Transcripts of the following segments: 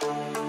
Música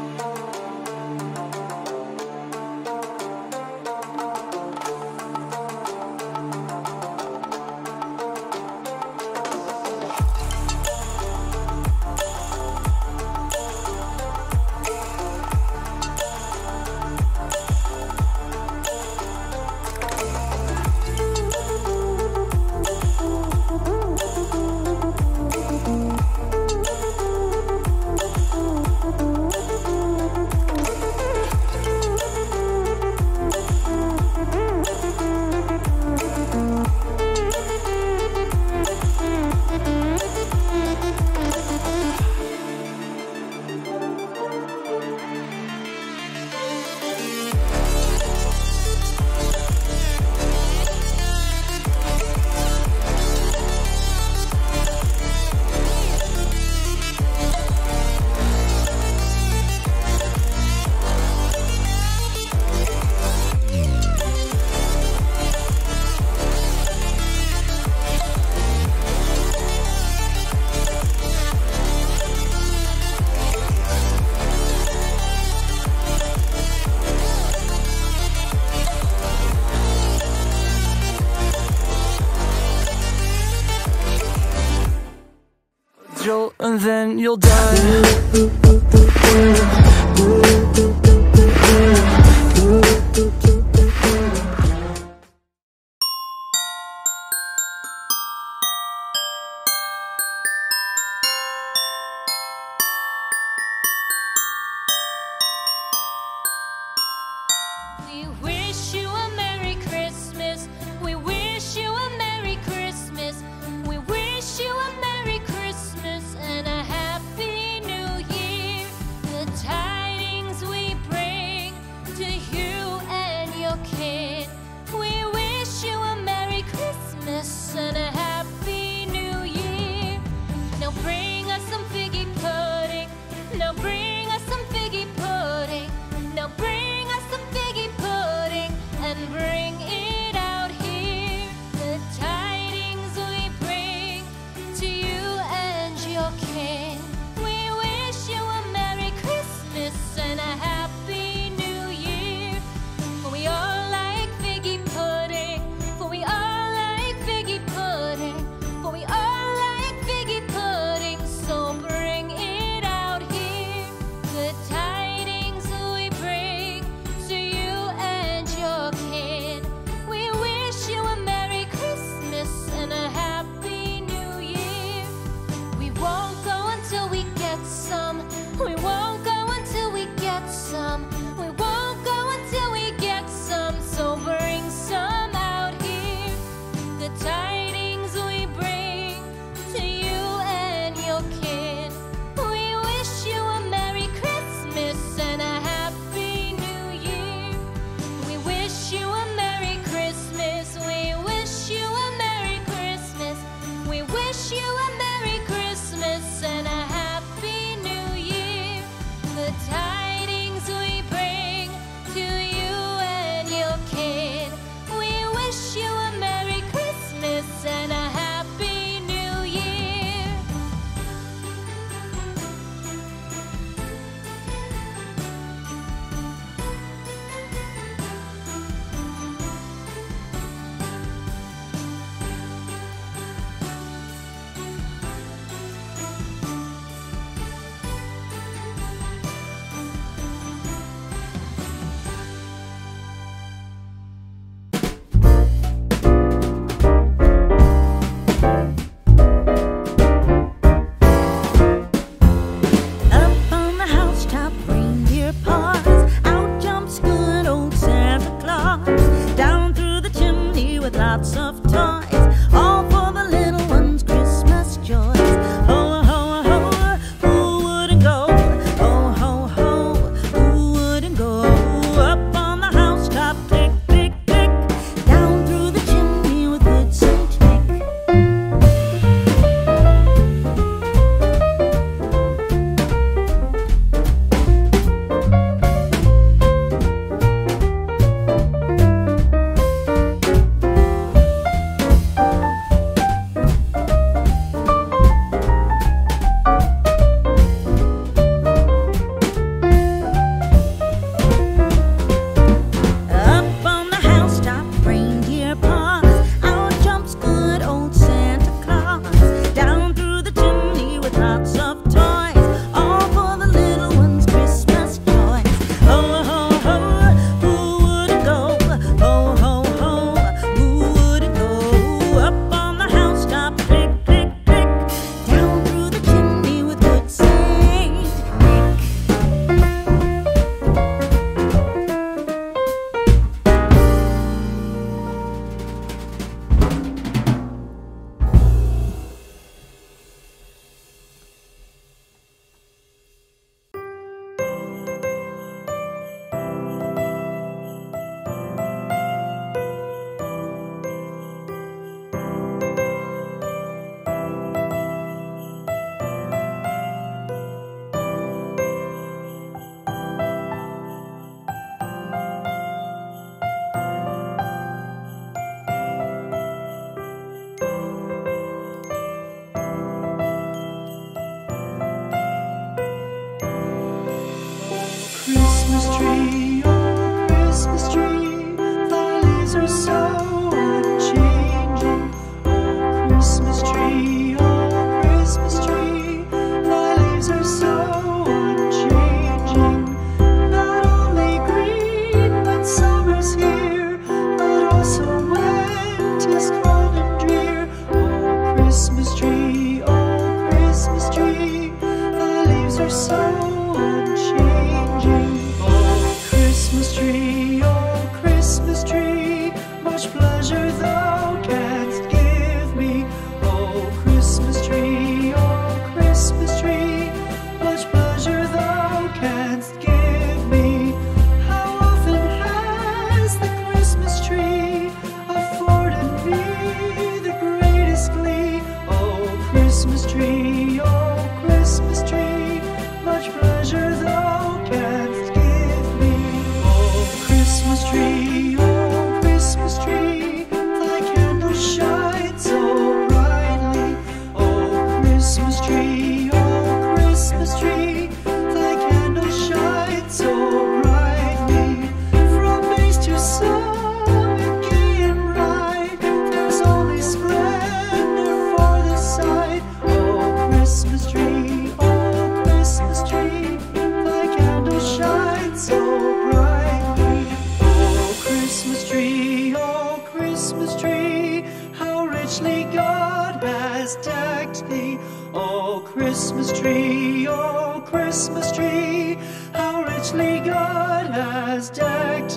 and then you'll die.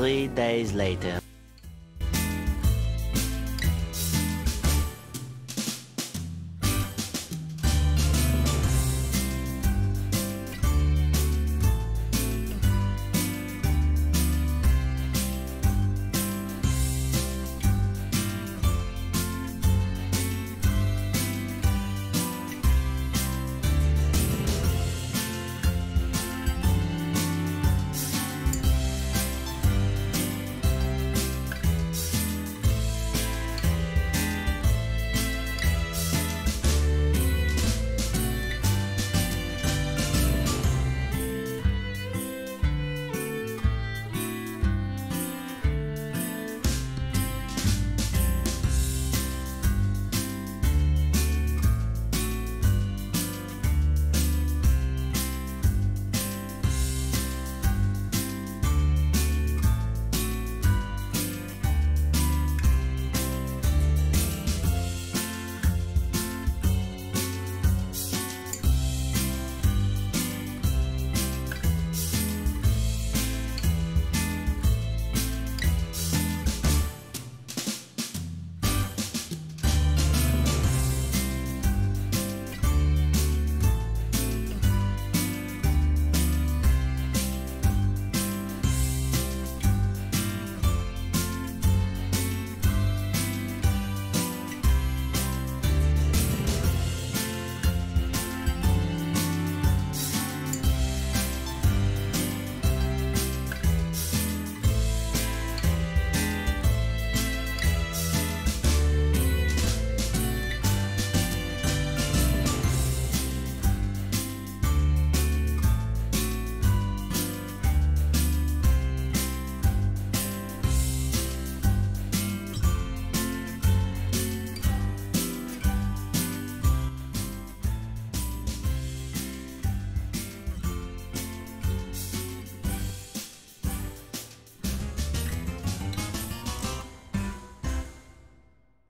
three days later.